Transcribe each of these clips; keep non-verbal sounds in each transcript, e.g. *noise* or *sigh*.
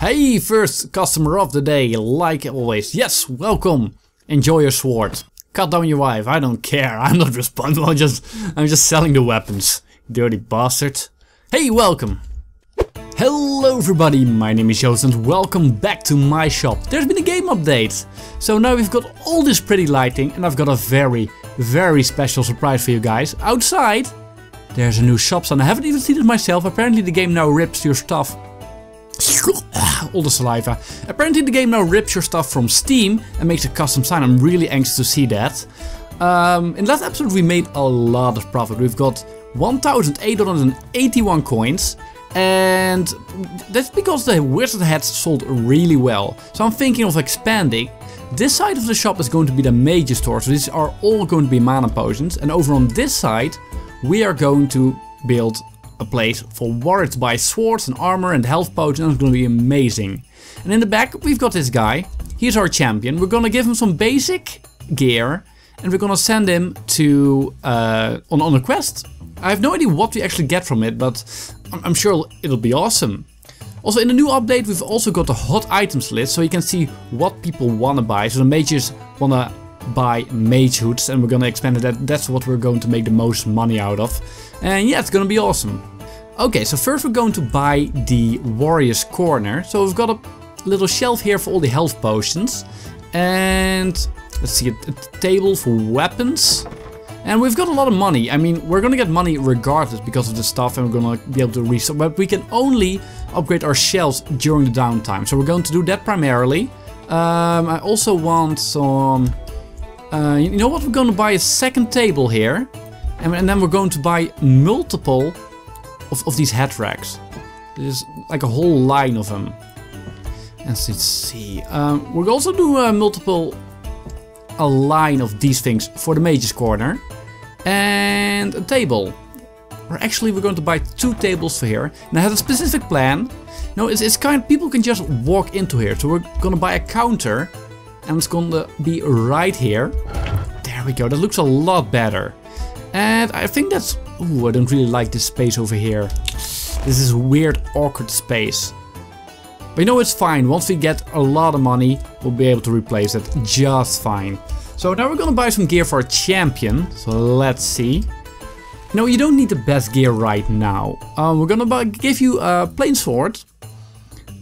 Hey, first customer of the day, like always. Yes, welcome. Enjoy your sword. Cut down your wife, I don't care. *laughs* I'm not responsible, I'm just, I'm just selling the weapons. Dirty bastard. Hey, welcome. Hello everybody, my name is Joost and welcome back to my shop. There's been a game update. So now we've got all this pretty lighting and I've got a very, very special surprise for you guys. Outside, there's a new shop sign. I haven't even seen it myself. Apparently the game now rips your stuff all the saliva. Apparently the game now rips your stuff from Steam and makes a custom sign. I'm really anxious to see that. Um, in the last episode we made a lot of profit. We've got 1,881 coins and that's because the wizard hats sold really well. So I'm thinking of expanding. This side of the shop is going to be the major store, so these are all going to be mana potions. And over on this side, we are going to build a place for warriors to buy swords and armor and health potions. It's going to be amazing. And in the back, we've got this guy. He's our champion. We're going to give him some basic gear and we're going to send him to uh, on, on a quest. I have no idea what we actually get from it, but I'm sure it'll be awesome. Also in the new update we've also got the hot items list so you can see what people wanna buy. So the mages wanna buy mage hoods and we're gonna expand. That, that's what we're going to make the most money out of. And yeah, it's gonna be awesome. Okay, so first we're going to buy the warrior's corner. So we've got a little shelf here for all the health potions. And let's see, a, table for weapons. And we've got a lot of money. I mean, we're gonna get money regardless because of the stuff and we're gonna be able to restock. But we can only upgrade our shelves during the downtime. So we're going to do that primarily. Um, I also want some... Uh, you know what? We're gonna buy a second table here. And, and then we're going to buy multiple of, of these head racks. There's like a whole line of them. And let's see. Um, we're also do uh, multiple a line of these things for the mage's corner and a table. Or actually we're going to buy two tables for here. And I have a specific plan. No, it's, it's kind of, people can just walk into here. So we're gonna buy a counter and it's gonna be right here. There we go, that looks a lot better. And I think that's, ooh, I don't really like this space over here. This is weird, awkward space. But you know it's fine, once we get a lot of money, we'll be able to replace it just fine. So now we're gonna buy some gear for our champion, so let's see. No, you don't need the best gear right now. Um, we're gonna buy, give you a plain sword.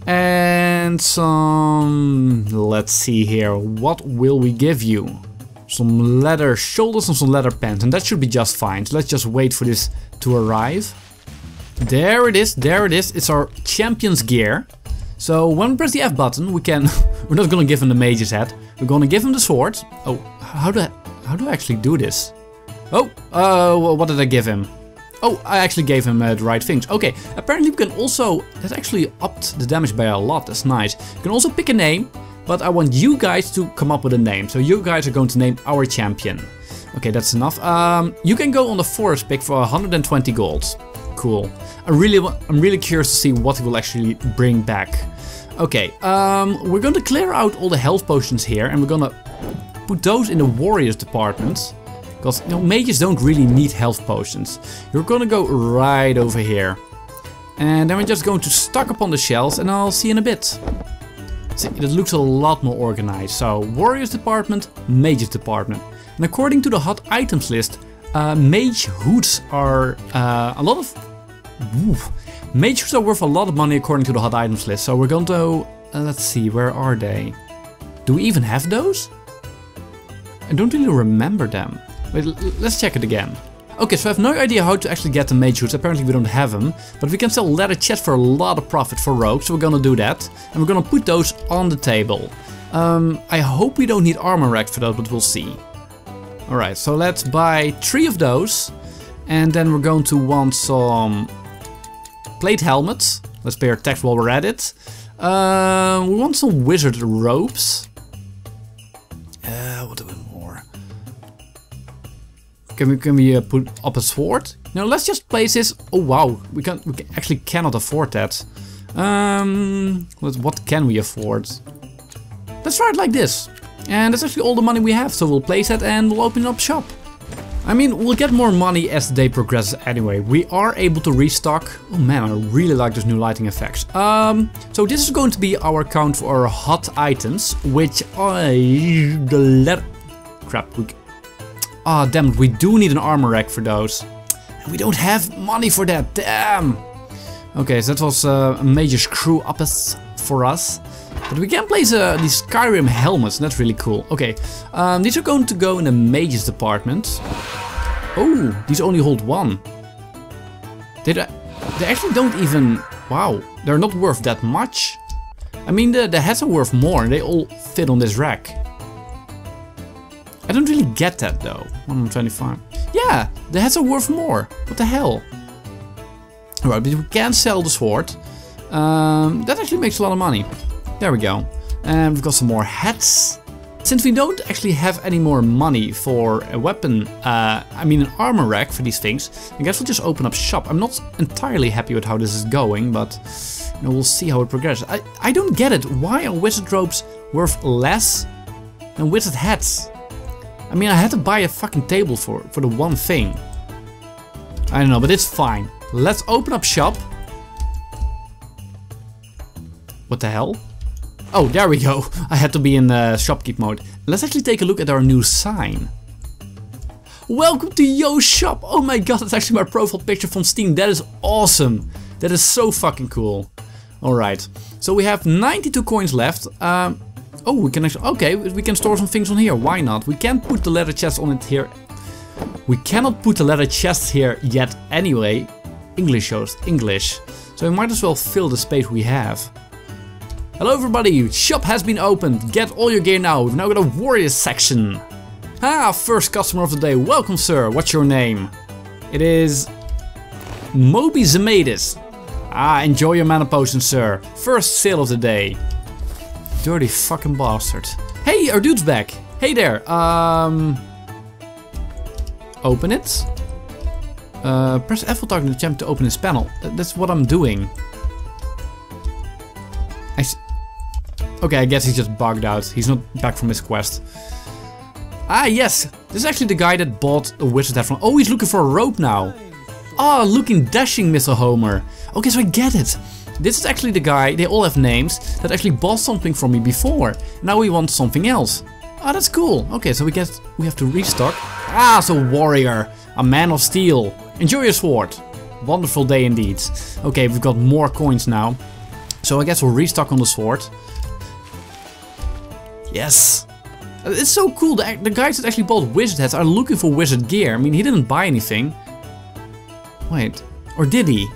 And some... let's see here, what will we give you? Some leather shoulders and some leather pants, and that should be just fine. So let's just wait for this to arrive. There it is, there it is, it's our champion's gear. So when we press the F button, we can... *laughs* we're not gonna give him the mage's hat. We're gonna give him the sword. Oh, how do I, how do I actually do this? Oh, uh, what did I give him? Oh, I actually gave him uh, the right things. Okay, apparently we can also... That actually upped the damage by a lot, that's nice. You can also pick a name, but I want you guys to come up with a name. So you guys are going to name our champion. Okay, that's enough. Um, you can go on the forest pick for 120 golds. Cool. I really, I'm really curious to see what he will actually bring back. Okay, um, we're going to clear out all the health potions here and we're going to put those in the warriors department. Because you know, mages don't really need health potions. You're going to go right over here. And then we're just going to stock up on the shells and I'll see you in a bit. It looks a lot more organized. So, warriors department, mages department. And according to the hot items list, uh, mage hoods are uh, a lot of... Oof, mage hoods are worth a lot of money according to the hot items list. So we're going to... Uh, let's see, where are they? Do we even have those? I don't really remember them. Wait, let's check it again. Okay, so I have no idea how to actually get the mage hoods. Apparently we don't have them. But we can sell leather chest for a lot of profit for rogues. So we're gonna do that. And we're gonna put those on the table. Um, I hope we don't need armor rack for that, but we'll see. Alright, so let's buy three of those. And then we're going to want some plate helmets. Let's pay our tax while we're at it. Uh, we want some wizard robes. Can we can we uh, put up a sword? No, let's just place this. Oh wow, we can we actually cannot afford that. Um, what what can we afford? Let's try it like this. And that's actually all the money we have, so we'll place that and we'll open up shop. I mean, we'll get more money as the day progresses anyway. We are able to restock. Oh man, I really like those new lighting effects. Um, so this is going to be our count for our hot items, which I... the letter... Crap, we... Ah, oh, damn it, we do need an armor rack for those. And we don't have money for that, damn! Okay, so that was uh, a major screw up for us. But we can place uh, these Skyrim helmets, that's really cool. Okay, um, these are going to go in the mages department. Oh, these only hold one. They, they actually don't even... Wow, they're not worth that much. I mean, the, the hats are worth more and they all fit on this rack. I don't really get that though. 125. Yeah, the hats are worth more. What the hell? Alright, but we can sell the sword. Um, that actually makes a lot of money. There we go. And we've got some more hats. Since we don't actually have any more money for a weapon, uh, I mean an armor rack for these things, I guess we'll just open up shop. I'm not entirely happy with how this is going, but you know, we'll see how it progresses. I, I don't get it. Why are wizard robes worth less than wizard hats? I mean, I had to buy a fucking table for, for the one thing. I don't know, but it's fine. Let's open up shop. What the hell? Oh, there we go. *laughs* I had to be in uh, shopkeep mode. Let's actually take a look at our new sign. Welcome to Yo Shop. Oh my god, that's actually my profile picture from Steam. That is awesome. That is so fucking cool. Alright, so we have 92 coins left. Um, oh, we can actually, okay, we can store some things on here. Why not? We can't put the leather chest on it here. We cannot put the leather chest here yet anyway. English shows English. So we might as well fill the space we have. Hello everybody, shop has been opened. Get all your gear now. We've now got a warrior section. Ah, first customer of the day. Welcome sir. What's your name? It is Moby Zemetis. Ah, enjoy your mana potion sir. First sale of the day. Dirty fucking bastard. Hey, our dude's back. Hey there. Um, open it. Uh, press F while targeting the champ to open his panel. That's what I'm doing. I, Okay, I guess he's just bugged out. He's not back from his quest. Ah, yes. This is actually the guy that bought a wizard hat from... Oh, he's looking for a rope now. Ah, oh, looking dashing, Mr. Homer. Okay, so I get it. This is actually the guy, they all have names, that actually bought something from me before. Now we want something else. Ah, that's cool. Okay, so we get we have to restock. Ah, so warrior. A man of steel. Enjoy your sword. Wonderful day indeed. Okay, we've got more coins now. So I guess we'll restock on the sword. Yes! It's so cool, the, the guys that actually bought wizard hats are looking for wizard gear. I mean, he didn't buy anything. Wait, or did he?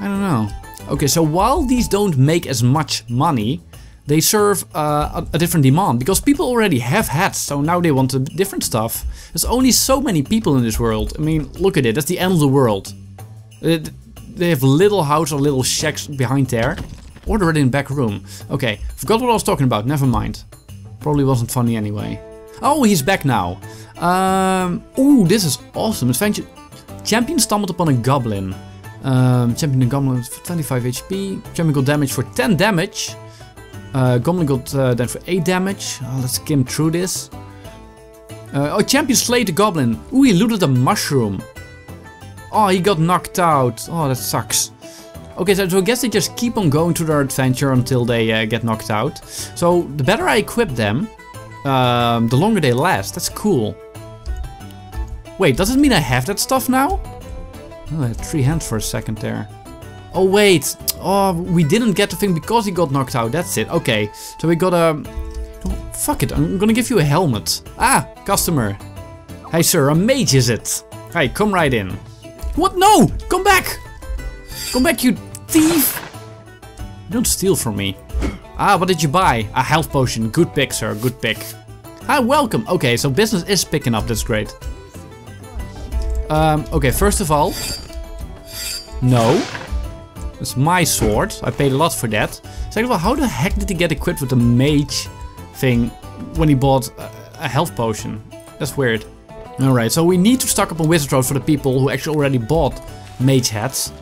I don't know. Okay, so while these don't make as much money, they serve uh, a, a, different demand because people already have hats, so now they want different stuff. There's only so many people in this world. I mean, look at it, that's the end of the world. It, they have little house or little shacks behind there. Or they're in the back room. Okay, forgot what I was talking about, never mind. Probably wasn't funny anyway. Oh, he's back now. Um, ooh, this is awesome. Adventure. Champion stumbled upon a goblin. Um, champion and goblin for 25 HP. Champion got damage for 10 damage. Uh, goblin got uh, then for 8 damage. Oh, let's skim through this. Uh, oh, champion slayed the goblin. Ooh, he looted a mushroom. Oh, he got knocked out. Oh, that sucks. Okay, so, so I guess they just keep on going through their adventure until they uh, get knocked out. So the better I equip them, um, the longer they last. That's cool. Wait, does it mean I have that stuff now? Oh, I had three hands for a second there. Oh wait, oh we didn't get the thing because he got knocked out, that's it. Okay, so we got a... Oh, fuck it, I'm gonna give you a helmet. Ah, customer. Hey sir, a mage is it? Hey, come right in. What? No! Come back! Come back, you thief! Don't steal from me. Ah, what did you buy? A health potion. Good pick, sir. Good pick. Hi, welcome. Okay, so business is picking up. That's great. Um, okay, first of all... No. It's my sword. I paid a lot for that. Second of all, how the heck did he get equipped with the mage thing when he bought a, health potion? That's weird. Alright, so we need to stock up on Wizard Robe for the people who actually already bought mage hats.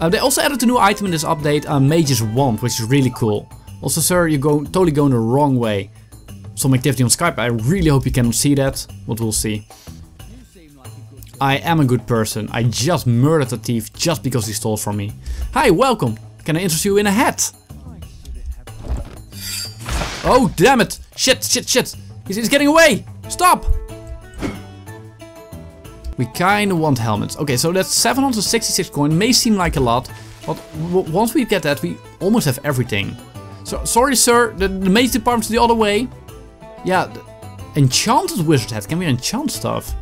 Uh, they also added a new item in this update, uh, Mage's Wand, which is really cool. Also, sir, you're going totally going the wrong way. Some activity on Skype, I really hope you cannot see that, but we'll see. I am a good person. I just murdered a thief just because he stole from me. Hi, welcome. Can I interest you in a hat? Oh, damn it. Shit, shit, shit. He's, he's getting away. Stop. We kind of want helmets. Okay, so that's 766 coin. May seem like a lot, but once we get that, we almost have everything. So, sorry, sir. The, the mage department's the other way. Yeah, enchanted wizard hat. Can we enchant stuff?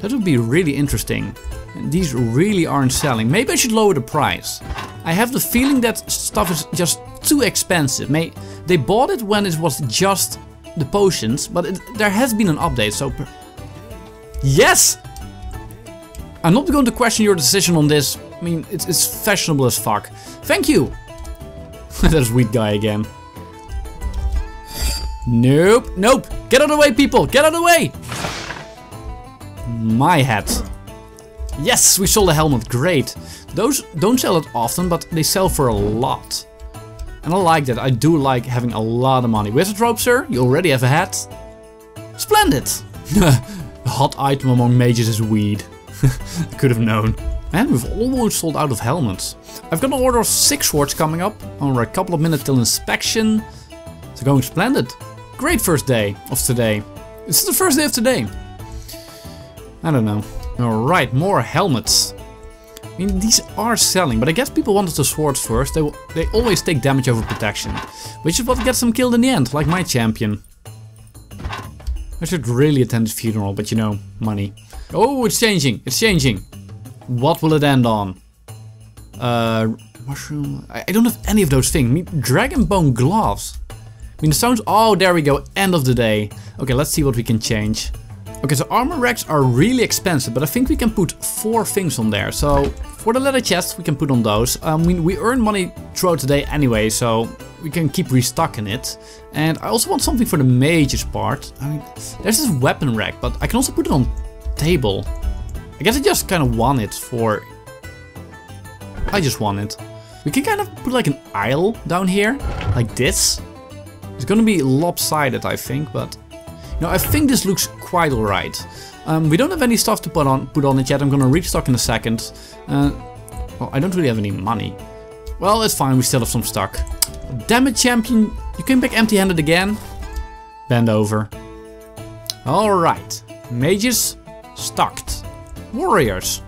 That would be really interesting. These really aren't selling. Maybe I should lower the price. I have the feeling that stuff is just too expensive. May they bought it when it was just the potions, but it, there has been an update, so... Yes! I'm not going to question your decision on this. I mean, it's, it's fashionable as fuck. Thank you! *laughs* That's weak guy again. Nope, nope! Get out of the way, people! Get out of the way! My hat. Yes, we sold a helmet, great. Those don't sell it often, but they sell for a lot. And I like that, I do like having a lot of money. Wizard rope, sir? You already have a hat? Splendid! a *laughs* hot item among mages is weed. *laughs* Could have known. And we've almost sold out of helmets. I've got an order of 6 swords coming up. Only a couple of minutes till inspection. It's going splendid. Great first day of today. This is the first day of today. I don't know. Alright, more helmets. I mean, these are selling, but I guess people wanted the swords first. They, they always take damage over protection. Which is what gets them killed in the end, like my champion. I should really attend his funeral, but you know, money. Oh, it's changing, it's changing. What will it end on? Uh, mushroom... I, I don't have any of those things. I mean, dragon bone gloves. I mean, the sounds... Oh, there we go, end of the day. Okay, let's see what we can change. Okay, so armor racks are really expensive, but I think we can put four things on there. So for the leather chest, we can put on those. Um, we, we earn money throughout the day anyway, so we can keep restocking it. And I also want something for the mages part. I mean, there's this weapon rack, but I can also put it on table. I guess I just kind of want it for... I just want it. We can kind of put like an aisle down here, like this. It's gonna be lopsided, I think, but now I think this looks quite alright. Um, we don't have any stuff to put on put on it yet. I'm gonna restock in a second. Uh, well, I don't really have any money. Well, it's fine. We still have some stock. Damn it, champion! You came back empty-handed again. Bend over. All right, mages stocked. Warriors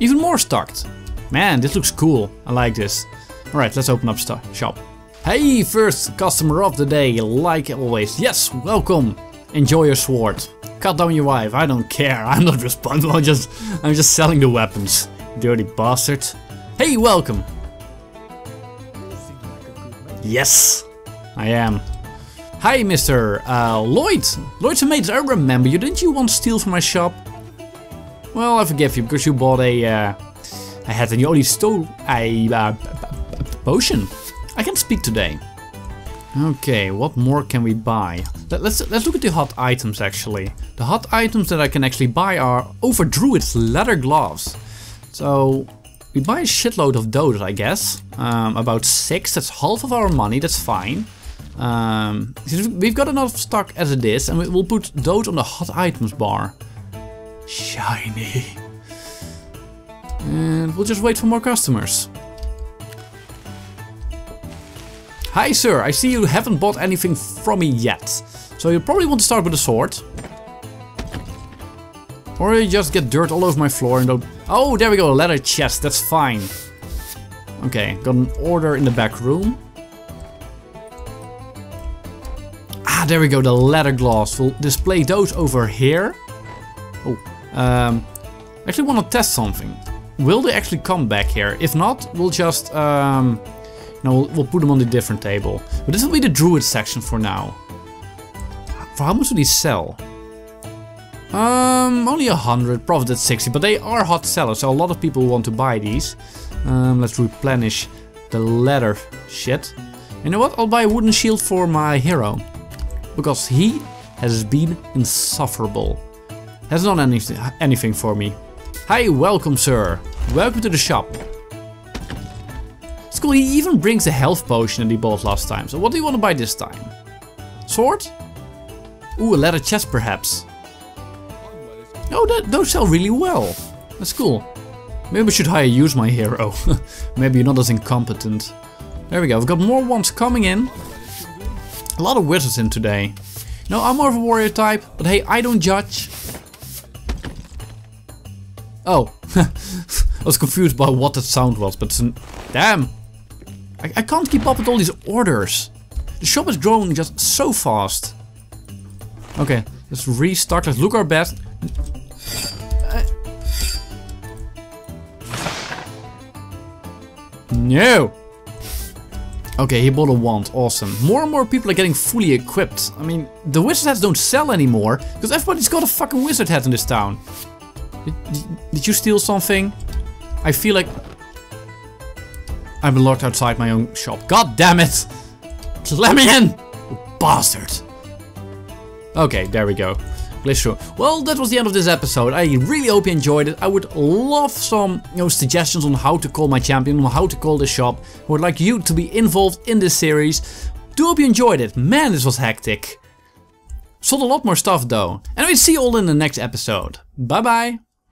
even more stocked. Man, this looks cool. I like this. All right, let's open up shop. Hey, first customer of the day, like always. Yes, welcome. Enjoy your sword. Cut down your wife, I don't care. I'm not responsible, I'm just, I'm just selling the weapons. Dirty bastard. Hey, welcome. Yes, I am. Hi, Mr. Uh, Lloyd. Lloyd's mates, I remember you. Didn't you once steal from my shop? Well, I forgive you because you bought a, uh, a hat and you only stole a uh, potion. I can speak today. Okay, what more can we buy? Let, us let's look at the hot items actually. The hot items that I can actually buy are over Druid's leather gloves. So we buy a shitload of those, I guess. Um, about six. That's half of our money. That's fine. Um, we've got enough stock as it is, and we'll put those on the hot items bar. Shiny. And we'll just wait for more customers. Hi sir, I see you haven't bought anything from me yet. So you probably want to start with a sword. Or you just get dirt all over my floor and don't... Oh, there we go, a leather chest, that's fine. Okay, got an order in the back room. Ah, there we go, the leather gloves. We'll display those over here. Oh, um, I actually want to test something. Will they actually come back here? If not, we'll just... Um, no, we'll, we'll put them on the different table. But this will be the druid section for now. For how much do these sell? Um, only a hundred, profit at 60, but they are hot sellers, so a lot of people want to buy these. Um, let's replenish the leather shit. You know what? I'll buy a wooden shield for my hero. Because he has been insufferable. Has done anything, anything for me. Hi, welcome sir. Welcome to the shop cool, he even brings a health potion that he bought last time. So what do you want to buy this time? Sword? Ooh, a leather chest perhaps. Oh, that, those sell really well. That's cool. Maybe we should hire use my hero. *laughs* Maybe you're not as incompetent. There we go. We've got more ones coming in. A lot of wizards in today. No, I'm more of a warrior type, but hey, I don't judge. Oh, *laughs* I was confused by what that sound was, but damn. I, I can't keep up with all these orders. The shop is growing just so fast. Okay, let's restart. Let's look our best. No! Okay, he bought a wand. Awesome. More and more people are getting fully equipped. I mean, the wizard hats don't sell anymore because everybody's got a fucking wizard hat in this town. Did, did, you steal something? I feel like I've been locked outside my own shop. God damn it! Let me in! Bastard! Okay, there we go. Glycerin. Well, that was the end of this episode. I really hope you enjoyed it. I would love some you know, suggestions on how to call my champion, on how to call the shop. I would like you to be involved in this series. Do hope you enjoyed it. Man, this was hectic. Sold a lot more stuff though. And we see you all in the next episode. Bye bye.